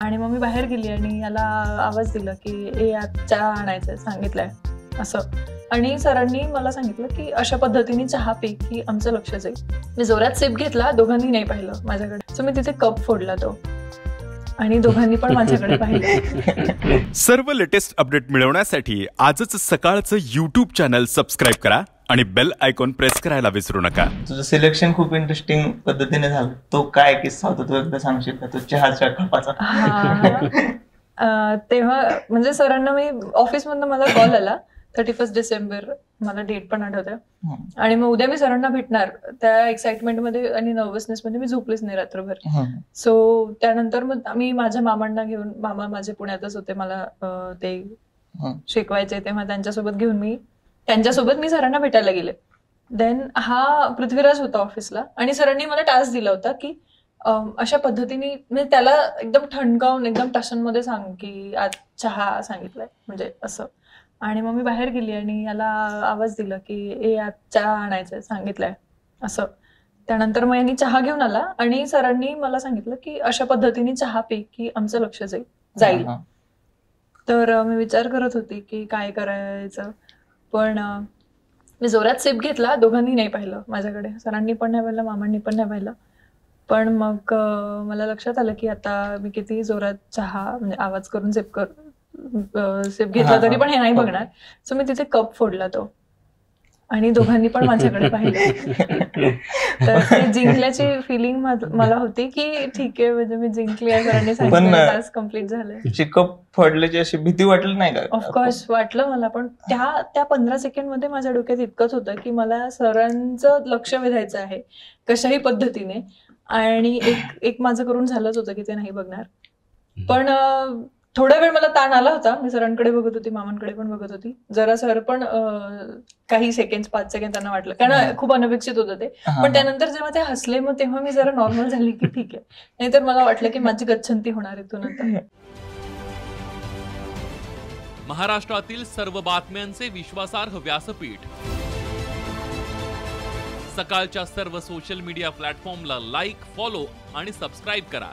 आणि मग मी बाहेर गेली आणि याला आवाज दिला की ए आज चहा आणायचं सांगितलंय असं. आणि सरांनी मला सांगितलं की अशा पद्धतीने चहा पी की आमचं लक्ष जाईल. मी जोरात सिप घेतला दोघांनी नाही पाहिलं माझ्याकडे. सो मी तिथे कप फोडला तो. आणि दोघांनी पण माझ्याकडे पाहिलं. सर्व लेटेस्ट अपडेट मिळवण्यासाठी आजच सकाळचं युट्यूब चॅनल सबस्क्राईब करा. आणि बेल आयकॉन प्रेस करायला विसरू नका. तुझं सिलेक्शन खूप इंटरेस्टिंग पद्धतीने झालं. तो काय किस्सा होता तो एकदा सांगशील का तो चहाच्या कपाचा. हा. तेव्हा म्हणजे सरांना मी ऑफिसमधनं मला कॉल आला. थर्टी फर्स्ट डिसेंबर मला डेट पण आठवते. आणि मग उद्या मी सरांना भेटणार. त्या एक्साइटमेंटमध्ये आणि नर्वसनेस मध्ये मी झोपलेच नाही रात्रभर. सो त्यानंतर मग मी माझ्या मामांना घेऊन मामा माझे पुण्यातच होते. मला ते. शिकवायचे तेव्हा त्यांच्यासोबत घेऊन मी त्यांच्यासोबत मी सरांना भेटायला गेले. देन हा पृथ्वीराज होता ऑफिसला आणि सरांनी मला टास्क दिला होता की अशा पद्धतीने म्हणजे त्याला एकदम ठणकावून एकदम टशनमध्ये सांग की आज चहा सांगितलाय म्हणजे असं. आणि मग मी बाहेर गेली आणि याला आवाज दिला की ए आज चहा आणायचंय सांगितलंय. असं. त्यानंतर मग यांनी चहा घेऊन आला आणि सरांनी मला सांगितलं की अशा पद्धतीने चहा पी की आमचं लक्ष जाईल जाईल. तर मी विचार करत होती की काय करायचं? पण मी जोरात सिप घेतला दोघांनी नाही पाहिलं माझ्याकडे सरांनी पण नाही पाहिलं मामांनी पण नाही पाहिलं पण मग मला लक्षात आलं की आता मी किती जोरात चहा म्हणजे आवाज करून सिप कर सिप घेतला तरी. पण हे नाही हो. बघणार सो मी तिथे कप फोडला तो आणि दोघांनी पण माझ्याकडे पाहिलं. तर ते जिंकल्याची फिलिंग मला होती की ठीक आहे म्हणजे मी जिंकली आहे कंप्लीट झालंय. चिकअप फोडल्याची अशी भीती वाटली नाही का? ऑफकोर्स वाटलं मला पण त्या त्या पंधरा सेकंडमध्ये माझ्या डोक्यात इतकंच होतं की मला सरांचं लक्ष वेधायचं आहे कशाही पद्धतीने. आणि एक एक माझं करून झालंच होतं की ते नाही बघणार. पण थोडा वेळ मला ताण आला होता. मी सरांकडे बघत होती मामांकडे पण बघत होती. जरा सर पण काही सेकंड पाच सेकंड त्यांना वाटलं. कारण खूप अनपेक्षित होतं ते. पण. त्यानंतर जेव्हा ते हसले मग तेव्हा मी जरा नॉर्मल झाली की ठीक आहे. नाहीतर मला वाटलं की माझी गच्छंती होणार इथून आता. महाराष्ट्रातील सर्व बातम्यांचे विश्वासार्ह व्यासपीठ. सकाळच्या सर्व सोशल मीडिया प्लॅटफॉर्मला लाईक फॉलो आणि सबस्क्राईब करा.